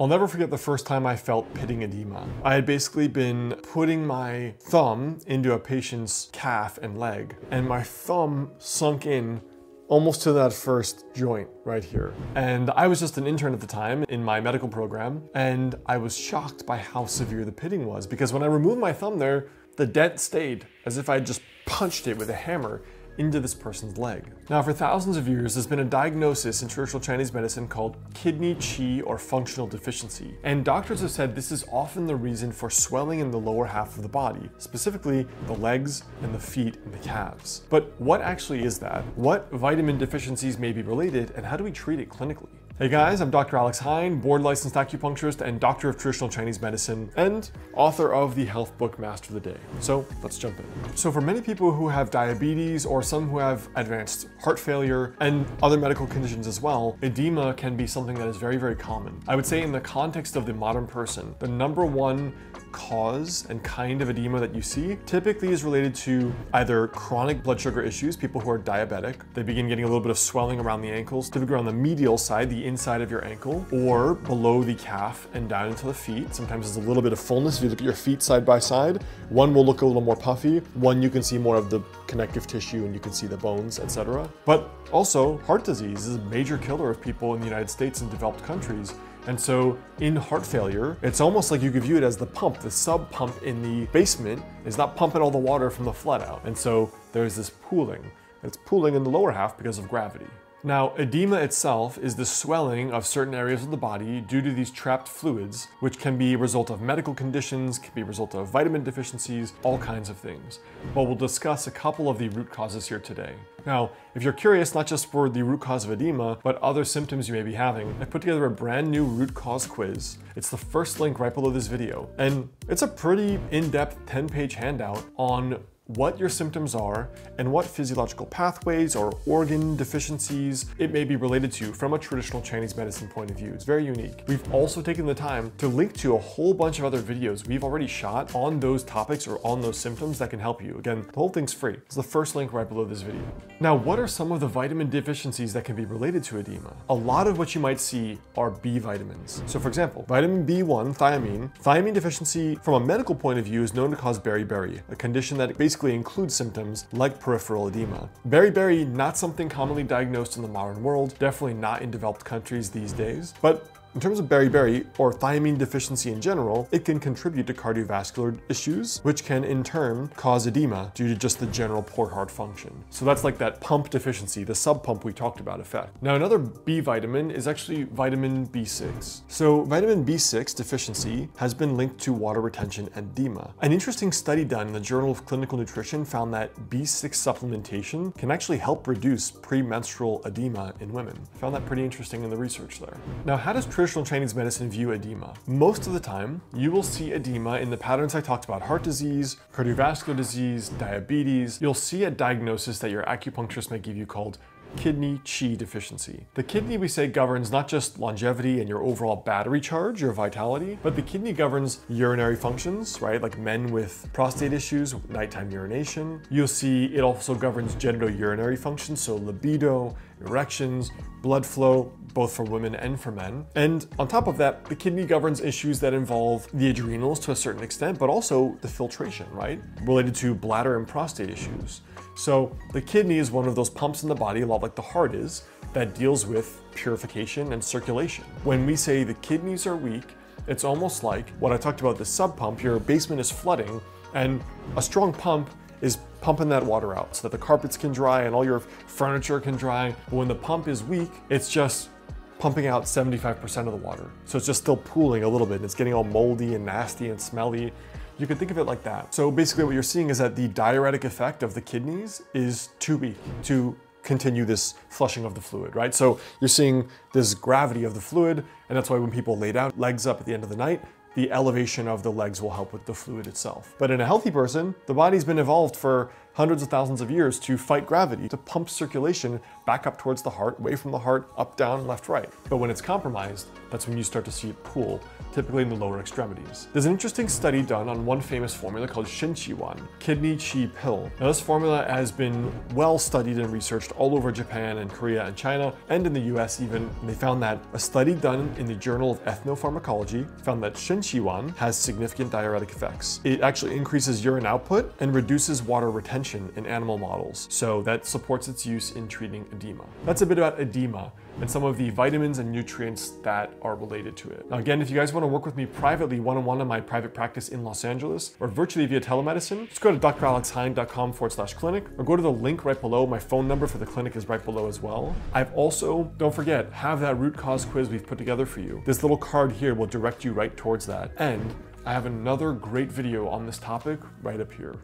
I'll never forget the first time I felt pitting edema. I had basically been putting my thumb into a patient's calf and leg, and my thumb sunk in almost to that first joint right here. And I was just an intern at the time in my medical program, and I was shocked by how severe the pitting was because when I removed my thumb there, the dent stayed as if I just punched it with a hammer into this person's leg. Now, for thousands of years, there's been a diagnosis in traditional Chinese medicine called kidney qi or functional deficiency. And doctors have said this is often the reason for swelling in the lower half of the body, specifically the legs and the feet and the calves. But what actually is that? What vitamin deficiencies may be related, and how do we treat it clinically? Hey guys, I'm Dr. Alex Heyne, board licensed acupuncturist and doctor of traditional Chinese medicine, and author of the health book Master the Day. So let's jump in. So for many people who have diabetes or some who have advanced heart failure and other medical conditions as well, edema can be something that is very, very common. I would say in the context of the modern person, the number one cause and kind of edema that you see typically is related to either chronic blood sugar issues, people who are diabetic, they begin getting a little bit of swelling around the ankles, typically on the medial side, the inside of your ankle, or below the calf and down into the feet. Sometimes there's a little bit of fullness. If you look at your feet side by side, one will look a little more puffy, one you can see more of the connective tissue and you can see the bones, etc. But also, heart disease is a major killer of people in the United States and developed countries. And so in heart failure, it's almost like you could view it as the pump. The sump pump in the basement is not pumping all the water from the flood out. And so there's this pooling. It's pooling in the lower half because of gravity. Now, edema itself is the swelling of certain areas of the body due to these trapped fluids, which can be a result of medical conditions, can be a result of vitamin deficiencies, all kinds of things. But we'll discuss a couple of the root causes here today. Now, if you're curious not just for the root cause of edema, but other symptoms you may be having, I've put together a brand new root cause quiz. It's the first link right below this video, and it's a pretty in-depth 10-page handout on what your symptoms are, and what physiological pathways or organ deficiencies it may be related to from a traditional Chinese medicine point of view. It's very unique. We've also taken the time to link to a whole bunch of other videos we've already shot on those topics or on those symptoms that can help you. Again, the whole thing's free. It's the first link right below this video. Now, what are some of the vitamin deficiencies that can be related to edema? A lot of what you might see are B vitamins. So for example, vitamin B1, thiamine. Thiamine deficiency from a medical point of view is known to cause beriberi, a condition that basically basically include symptoms like peripheral edema. Beriberi, not something commonly diagnosed in the modern world, definitely not in developed countries these days, but in terms of beriberi, or thiamine deficiency in general, it can contribute to cardiovascular issues, which can in turn cause edema due to just the general poor heart function. So that's like that pump deficiency, the sump-pump we talked about effect. Now another B vitamin is actually vitamin B6. So vitamin B6 deficiency has been linked to water retention and edema. An interesting study done in the Journal of Clinical Nutrition found that B6 supplementation can actually help reduce premenstrual edema in women. I found that pretty interesting in the research there. Now how does traditional Chinese medicine view edema. Most of the time, you will see edema in the patterns I talked about, heart disease, cardiovascular disease, diabetes. You'll see a diagnosis that your acupuncturist may give you called kidney qi deficiency. The kidney we say governs not just longevity and your overall battery charge, your vitality, but the kidney governs urinary functions, right? Like men with prostate issues, nighttime urination. You'll see it also governs genitourinary functions, so libido, erections, blood flow, both for women and for men. And on top of that, the kidney governs issues that involve the adrenals to a certain extent, but also the filtration, right? Related to bladder and prostate issues. So the kidney is one of those pumps in the body, a lot like the heart is, that deals with purification and circulation. When we say the kidneys are weak, it's almost like what I talked about the sump pump, your basement is flooding, and a strong pump is pumping that water out so that the carpets can dry and all your furniture can dry. But when the pump is weak, it's just pumping out 75% of the water. So it's just still pooling a little bit and it's getting all moldy and nasty and smelly. You can think of it like that. So basically what you're seeing is that the diuretic effect of the kidneys is too weak to continue this flushing of the fluid, right? So you're seeing this gravity of the fluid, and that's why when people lay down, legs up at the end of the night, the elevation of the legs will help with the fluid itself. But in a healthy person, the body's been evolved for hundreds of thousands of years to fight gravity, to pump circulation back up towards the heart, away from the heart, up, down, left, right. But when it's compromised, that's when you start to see it pool, typically in the lower extremities. There's an interesting study done on one famous formula called Shen Qi Wan, kidney chi pill. Now this formula has been well studied and researched all over Japan and Korea and China, and in the US even, and they found that a study done in the Journal of Ethnopharmacology found that Shen Qi Wan has significant diuretic effects. It actually increases urine output and reduces water retention in animal models, so that supports its use in treating edema. That's a bit about edema and some of the vitamins and nutrients that are related to it. Now again, if you guys want to work with me privately one-on-one in my private practice in Los Angeles or virtually via telemedicine, just go to dralexheyne.com forward slash clinic or go to the link right below. My phone number for the clinic is right below as well. I've also, don't forget, have that root cause quiz we've put together for you. This little card here will direct you right towards that. And I have another great video on this topic right up here.